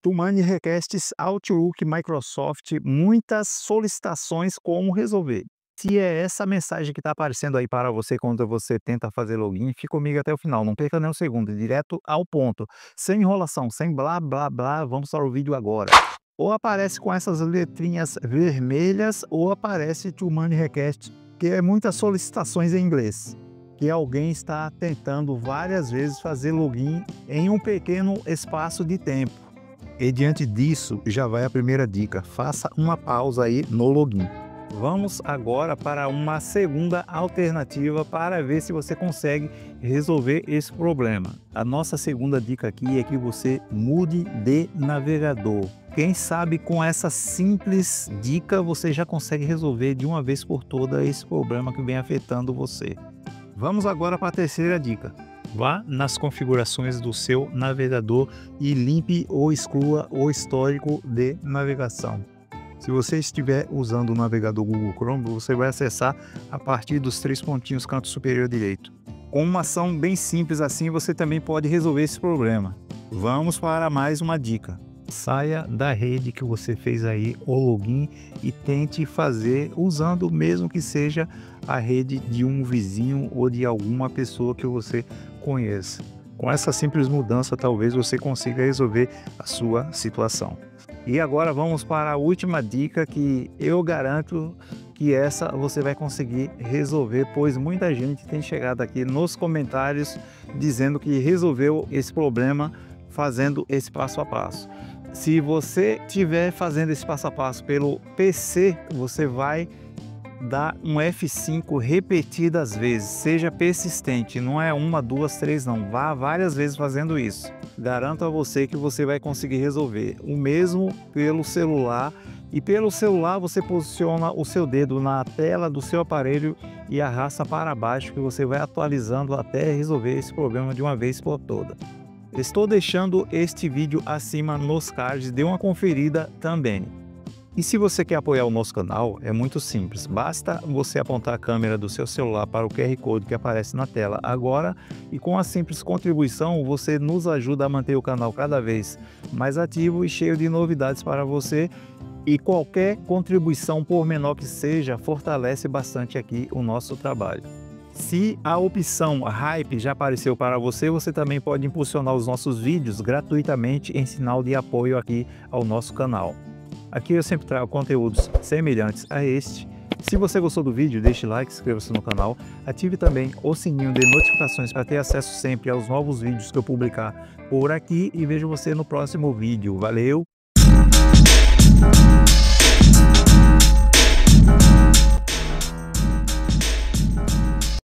Too many requests, Outlook, Microsoft, muitas solicitações, como resolver? Se é essa mensagem que está aparecendo aí para você quando você tenta fazer login, fique comigo até o final, não perca nem um segundo, direto ao ponto, sem enrolação, sem blá blá blá, vamos para o vídeo agora. Ou aparece com essas letrinhas vermelhas, ou aparece Too many requests, que é muitas solicitações em inglês que alguém está tentando várias vezes fazer login em um pequeno espaço de tempo. E diante disso, já vai a primeira dica: faça uma pausa aí no login. Vamos agora para uma segunda alternativa para ver se você consegue resolver esse problema. A nossa segunda dica aqui é que você mude de navegador. Quem sabe com essa simples dica você já consegue resolver de uma vez por toda esse problema que vem afetando você. Vamos agora para a terceira dica. Vá nas configurações do seu navegador e limpe ou exclua o histórico de navegação. Se você estiver usando o navegador Google Chrome, você vai acessar a partir dos três pontinhos canto superior direito. Com uma ação bem simples assim, você também pode resolver esse problema. Vamos para mais uma dica. Saia da rede que você fez aí o login e tente fazer usando mesmo que seja a rede de um vizinho ou de alguma pessoa que você conheça. Com essa simples mudança, talvez você consiga resolver a sua situação. E agora vamos para a última dica que eu garanto que essa você vai conseguir resolver, pois muita gente tem chegado aqui nos comentários dizendo que resolveu esse problema fazendo esse passo a passo. Se você estiver fazendo esse passo a passo pelo PC, você vai dar um F5 repetidas vezes, seja persistente, não é uma, duas, três, não. Vá várias vezes fazendo isso. Garanto a você que você vai conseguir resolver. O mesmo pelo celular. E pelo celular você posiciona o seu dedo na tela do seu aparelho e arrasta para baixo que você vai atualizando até resolver esse problema de uma vez por toda. Estou deixando este vídeo acima nos cards, dê uma conferida também. E se você quer apoiar o nosso canal, é muito simples, basta você apontar a câmera do seu celular para o QR Code que aparece na tela agora e com a simples contribuição você nos ajuda a manter o canal cada vez mais ativo e cheio de novidades para você e qualquer contribuição, por menor que seja, fortalece bastante aqui o nosso trabalho. Se a opção Hype já apareceu para você, você também pode impulsionar os nossos vídeos gratuitamente em sinal de apoio aqui ao nosso canal. Aqui eu sempre trago conteúdos semelhantes a este. Se você gostou do vídeo, deixe like, inscreva-se no canal, ative também o sininho de notificações para ter acesso sempre aos novos vídeos que eu publicar por aqui e vejo você no próximo vídeo. Valeu!